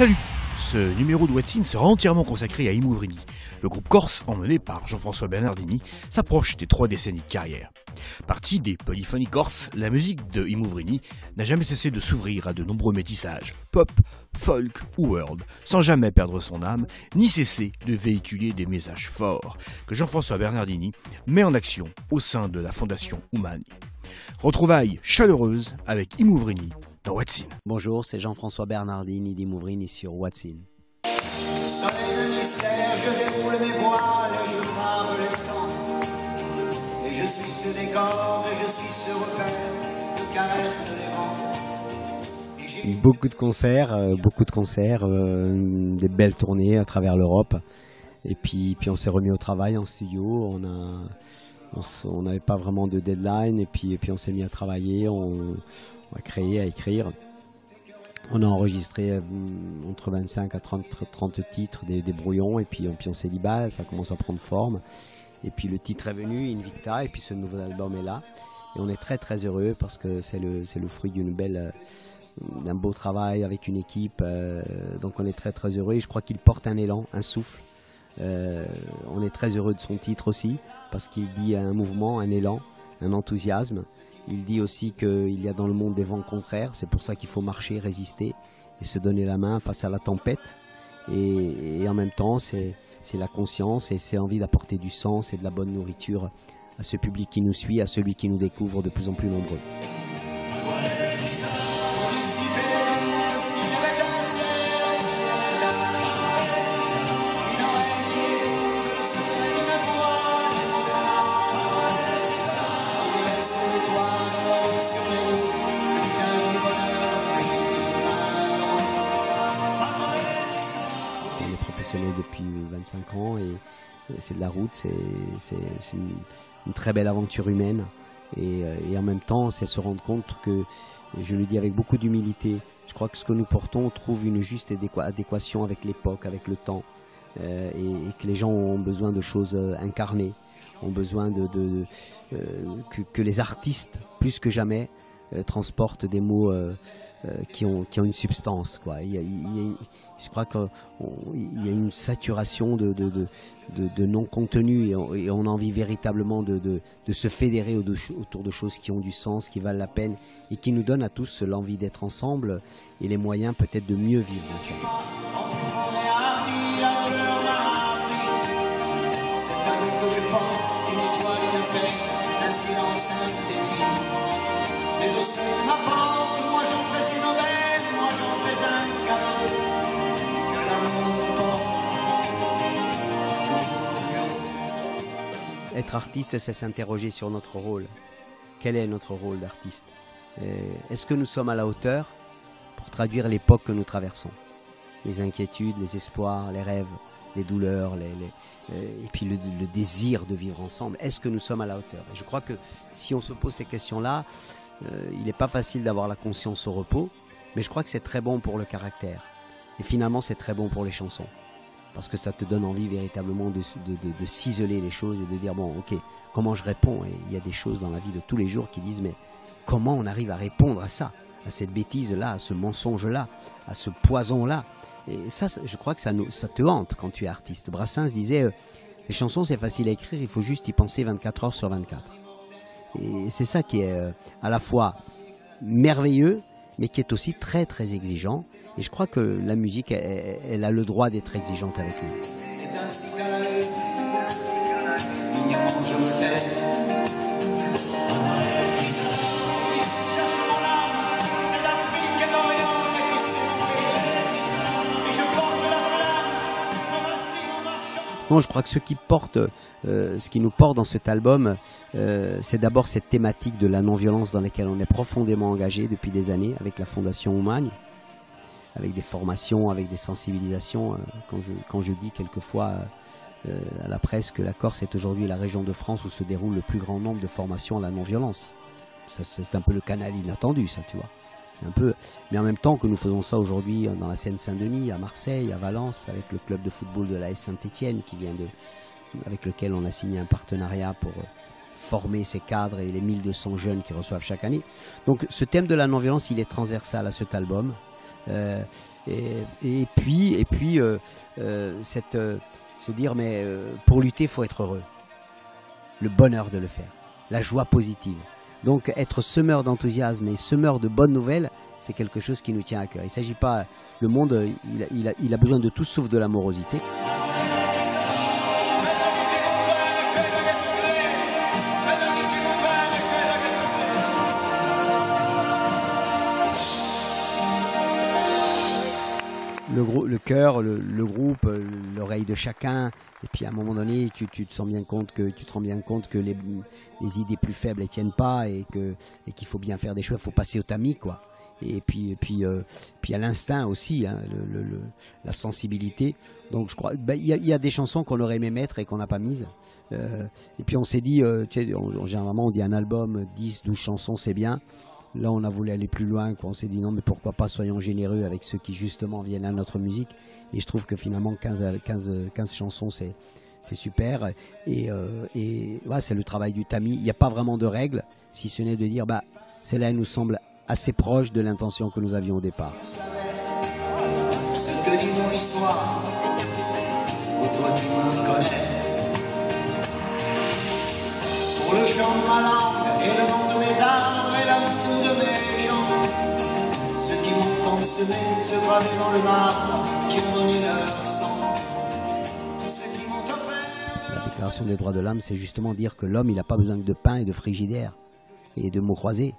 Salut Ce numéro de Watson sera entièrement consacré à Imouvrini. Le groupe corse, emmené par Jean-François Bernardini, s'approche des trois décennies de carrière. Partie des polyphonies corses, la musique de Imouvrini n'a jamais cessé de s'ouvrir à de nombreux métissages, pop, folk ou world, sans jamais perdre son âme, ni cesser de véhiculer des messages forts que Jean-François Bernardini met en action au sein de la fondation Oumani. Retrouvailles chaleureuses avec Imouvrini dans Watson. Bonjour, c'est Jean-François Bernardini d'Imouvrini sur Watson. Soleil de mystère, je déroule mes voiles et je brave le temps. Et je suis ce décor et je suis ce repère que caresse les vents. Et j'ai Beaucoup de concerts, euh, beaucoup de concerts, euh, des belles tournées à travers l'Europe. Et puis, puis on s'est remis au travail en studio. On a, n'avait pas vraiment de deadline. Et puis, et puis on s'est mis à travailler. On, a créé, à écrire. On a enregistré euh, entre 25 à 30, 30 titres, des, brouillons. Et puis, on s'est dit, bah, ça commence à prendre forme. Et puis le titre est venu, Invicta. Et puis ce nouvel album est là. Et on est très très heureux parce que c'est le, fruit d'une belle, euh, d'un beau travail avec une équipe. euh, donc on est très très heureux et je crois qu'il porte un élan, un souffle. On est très heureux de son titre aussi parce qu'il dit un mouvement, un élan, un enthousiasme. Il dit aussi qu'il y a dans le monde des vents contraires. C'est pour ça qu'il faut marcher, résister et se donner la main face à la tempête. Et, en même temps, c'est c'est la conscience et c'est envie d'apporter du sens et de la bonne nourriture à ce public qui nous suit, à celui qui nous découvre de plus en plus nombreux. 25 ans et c'est de la route, c'est une, très belle aventure humaine. Et, euh, et en même temps, c'est se rendre compte que, je le dis avec beaucoup d'humilité, je crois que ce que nous portons trouve une juste adéqua- adéquation avec l'époque, avec le temps, euh, et, que les gens ont besoin de choses euh, incarnées, ont besoin de, que, les artistes, plus que jamais, transportent des mots qui, ont, qui ont une substance. Quoi. Il y a- il y a- je crois qu'il y a une saturation de, de, de, non-contenu et et on a envie véritablement de, se fédérer autour de choses qui ont du sens, qui valent la peine et qui nous donnent à tous l'envie d'être ensemble et les moyens peut-être de mieux vivre ensemble. Être artiste, c'est s'interroger sur notre rôle. Quel est notre rôle d'artiste? Euh, Est-ce que nous sommes à la hauteur pour traduire l'époque que nous traversons? Les inquiétudes, les espoirs, les rêves, les douleurs, euh, et puis le, le désir de vivre ensemble. Est-ce que nous sommes à la hauteur? Et Je crois que si on se pose ces questions-là, euh, il n'est pas facile d'avoir la conscience au repos, mais je crois que c'est très bon pour le caractère. Et finalement, c'est très bon pour les chansons parce que ça te donne envie véritablement de, de, de- de ciseler les choses et de dire bon ok comment je réponds? Et il y a des choses dans la vie de tous les jours qui disent mais comment on arrive à répondre à ça à cette bêtise là à ce mensonge là à ce poison là et ça je crois que ça, ça te hante quand tu es artiste. Brassens disait euh, les chansons c'est facile à écrire il faut juste y penser 24 heures sur 24 et c'est ça qui est euh, à la fois merveilleux mais qui est aussi très très exigeant. Et je crois que la musique elle, a le droit d'être exigeante avec nous. Non, je crois que ce qui porte, euh, ce qui nous porte dans cet album, euh, c'est d'abord cette thématique de la non-violence dans laquelle on est profondément engagé depuis des années avec la Fondation Oumagne, avec des formations, avec des sensibilisations. euh, quand, je, quand je dis quelquefois à la presse que la Corse est aujourd'hui la région de France où se déroule le plus grand nombre de formations à la non-violence. C'est un peu le canal inattendu, ça, tu vois. Un peu, mais en même temps que nous faisons ça aujourd'hui dans la Seine-Saint-Denis, à Marseille, à Valence, avec le club de football de la Saint-Étienne qui vient de, avec lequel on a signé un partenariat pour euh, former ces cadres et les 1200 jeunes qui reçoivent chaque année. Donc ce thème de la non-violence, il est transversal à cet album. Euh, et, puis, et puis euh, euh, euh, se dire, mais euh, pour lutter, il faut être heureux. Le bonheur de le faire, la joie positive. Donc être semeur d'enthousiasme et semeur de bonnes nouvelles, c'est quelque chose qui nous tient à cœur. Il ne s'agit pas, le monde, il a, il a- il a besoin de tout sauf de l'amorosité. Le, cœur, le, groupe, euh, l'oreille de chacun. Et puis à un moment donné, tu, te sens bien compte que tu te rends bien compte que les, idées plus faibles ne tiennent pas et que et qu'il faut bien faire des choix. Il faut passer au tamis, quoi. Et puis et puis euh, puis à l'instinct aussi, hein, la sensibilité. Donc je crois, ben, il y, a, des chansons qu'on aurait aimé mettre et qu'on n'a pas mises. Euh, et puis on s'est dit, euh, généralement on dit un album, 10, 12 chansons, c'est bien. Là, on a voulu aller plus loin. Quoi. On s'est dit non, mais pourquoi pas soyons généreux avec ceux qui justement viennent à notre musique. Et je trouve que finalement 15, à- 15, 15 chansons, c'est super. Et, euh, c'est le travail du tamis. Il n'y a pas vraiment de règles, si ce n'est de dire bah celle-là elle nous semble assez proche de l'intention que nous avions au départ. Pour le chant de ma et le La déclaration des droits de l'homme, c'est justement dire que l'homme, il n'a pas besoin de pain et de frigidaire et de mots croisés.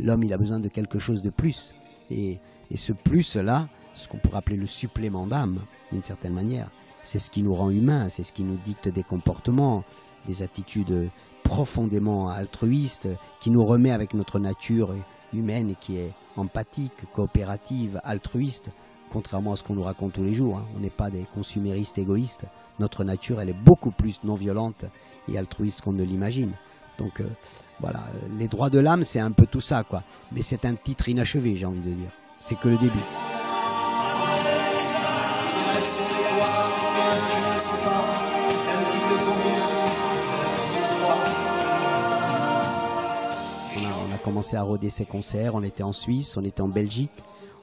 L'homme, il a besoin de quelque chose de plus. Et, et ce plus-là, ce qu'on pourrait appeler le supplément d'âme, d'une certaine manière, c'est ce qui nous rend humains, c'est ce qui nous dicte des comportements, des attitudes profondément altruistes, qui nous remet avec notre nature humaine et qui est empathique, coopérative, altruiste, contrairement à ce qu'on nous raconte tous les jours. hein. On n'est pas des consuméristes égoïstes. Notre nature, elle est beaucoup plus non violente et altruiste qu'on ne l'imagine. Donc euh, voilà, les droits de l'âme, c'est un peu tout ça, quoi. Mais c'est un titre inachevé, j'ai envie de dire. C'est que le début. Commencé à rôder ses concerts. On était en Suisse, on était en Belgique.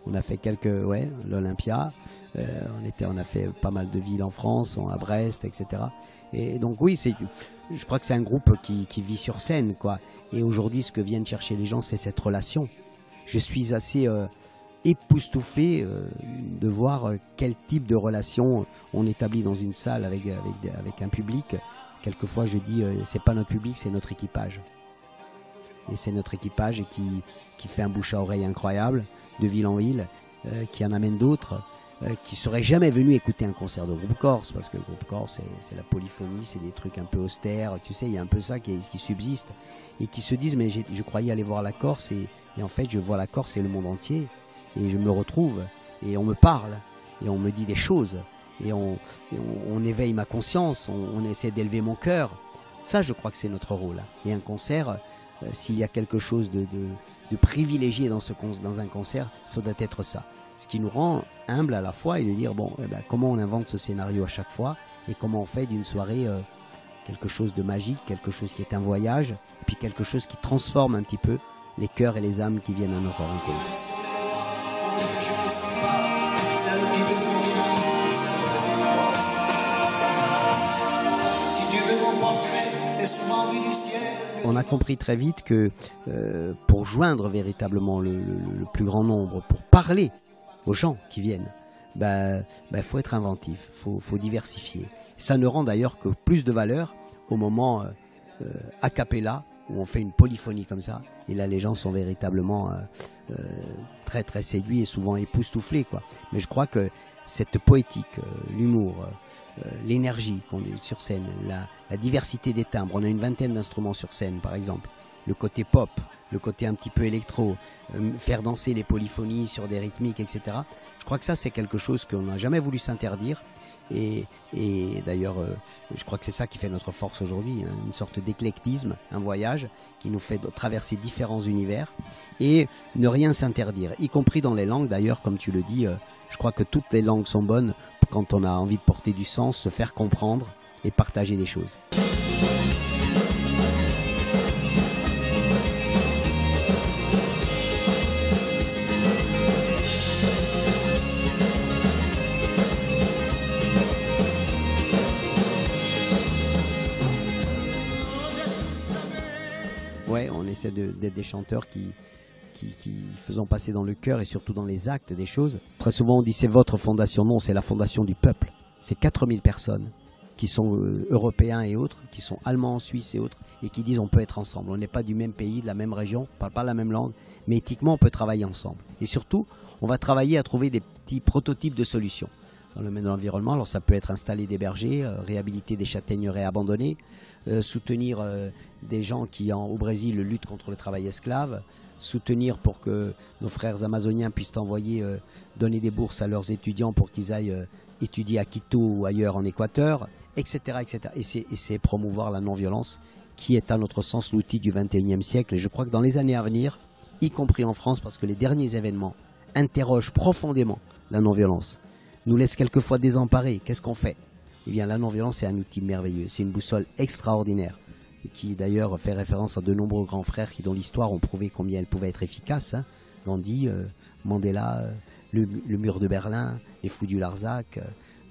On a fait quelques, ouais, l'Olympia. Euh, on était, on a fait pas mal de villes en France, on- à Brest, etc. Et donc oui, je crois que c'est un groupe qui, vit sur scène, quoi. Et aujourd'hui, ce que viennent chercher les gens, c'est cette relation. Je suis assez euh, époustouflé euh, de voir euh, quel type de relation on établit dans une salle avec, avec, avec un public. Quelquefois, je dis, c'est pas notre public, c'est notre équipage. Et c'est notre équipage qui, qui fait un bouche à oreille incroyable, de ville en ville, euh, qui en amène d'autres, euh, qui seraient jamais venus écouter un concert de groupe Corse, parce que le groupe Corse, c'est, la polyphonie, c'est des trucs un peu austères, tu sais, il y a un peu ça qui, qui subsiste, et qui se disent, mais je croyais aller voir la Corse, et, en fait, je vois la Corse et le monde entier, et je me retrouve, et on me parle, et on me dit des choses, et on, on, éveille ma conscience, on, essaie d'élever mon cœur. Ça, je crois que c'est notre rôle. Et un concert, s'il y a quelque chose de, de, privilégié dans, ce, dans un concert, ça doit être ça. Ce qui nous rend humble à la fois et de dire, bon, eh ben, comment on invente ce scénario à chaque fois et comment on fait d'une soirée euh, quelque chose de magique, quelque chose qui est un voyage, et puis quelque chose qui transforme un petit peu les cœurs et les âmes qui viennent à notre rencontre. On a compris très vite que euh, pour joindre véritablement le, plus grand nombre, pour parler aux gens qui viennent, ben, ben faut être inventif, faut, faut diversifier. Ça ne rend d'ailleurs que plus de valeur au moment euh, euh, a cappella où on fait une polyphonie comme ça. Et là, les gens sont véritablement euh, euh, très très séduits et souvent époustouflés, quoi. Mais je crois que cette poétique, euh, l'humour, l'énergie qu'on est sur scène, la, la diversité des timbres. On a une vingtaine d'instruments sur scène, par exemple. Le côté pop, le côté un petit peu électro, euh, faire danser les polyphonies sur des rythmiques, etc. Je crois que ça, c'est quelque chose qu'on n'a jamais voulu s'interdire. Et, d'ailleurs, euh, je crois que c'est ça qui fait notre force aujourd'hui, hein, une sorte d'éclectisme, un voyage qui nous fait traverser différents univers et ne rien s'interdire, y compris dans les langues d'ailleurs, comme tu le dis. euh, je crois que toutes les langues sont bonnes quand on a envie de porter du sens, se faire comprendre et partager des choses. De- d'être des chanteurs qui, qui, qui faisons passer dans le cœur et surtout dans les actes des choses. Très souvent, on dit c'est votre fondation. Non, c'est la fondation du peuple. C'est 4000 personnes qui sont euh, européens et autres, qui sont allemands, suisses et autres, et qui disent on peut être ensemble. On n'est pas du même pays, de la même région, on parle pas la même langue, mais éthiquement, on peut travailler ensemble. Et surtout, on va travailler à trouver des petits prototypes de solutions dans le domaine de l'environnement. Alors ça peut être installer des bergers, euh, réhabiliter des châtaigneraies abandonnées, soutenir euh, des gens qui en, au Brésil luttent contre le travail esclave, soutenir pour que nos frères amazoniens puissent envoyer, euh, donner des bourses à leurs étudiants pour qu'ils aillent euh, étudier à Quito ou ailleurs en Équateur, etc. etc. Et c'est- et c'est promouvoir la non-violence qui est à notre sens l'outil du 21e siècle. Et je crois que dans les années à venir, y compris en France, parce que les derniers événements interrogent profondément la non-violence, nous laissent quelquefois désemparés. Qu'est-ce qu'on fait? Eh bien, la non-violence est un outil merveilleux. C'est une boussole extraordinaire qui d'ailleurs fait référence à de nombreux grands frères qui, dans l'histoire, ont prouvé combien elle pouvait être efficace. hein. Gandhi, euh, Mandela, euh, le, mur de Berlin, les fous du Larzac,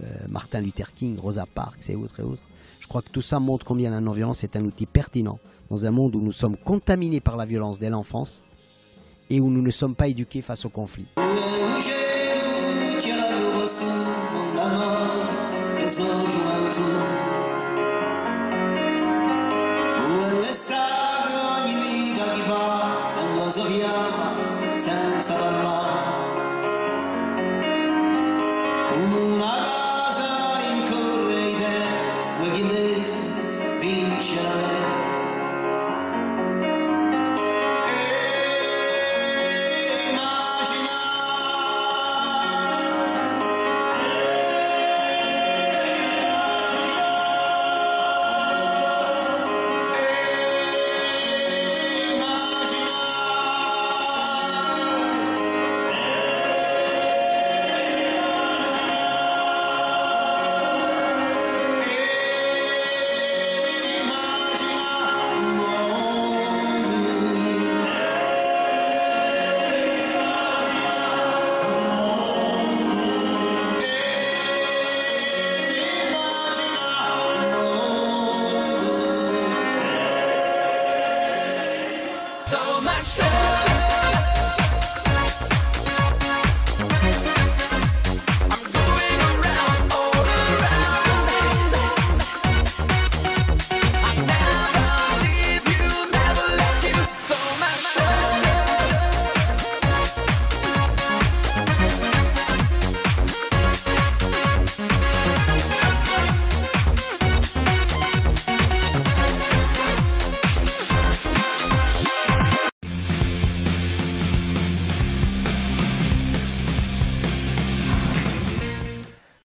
euh, Martin Luther King, Rosa Parks et autres et autres. Je crois que tout ça montre combien la non-violence est un outil pertinent dans un monde où nous sommes contaminés par la violence dès l'enfance et où nous ne sommes pas éduqués face au conflit.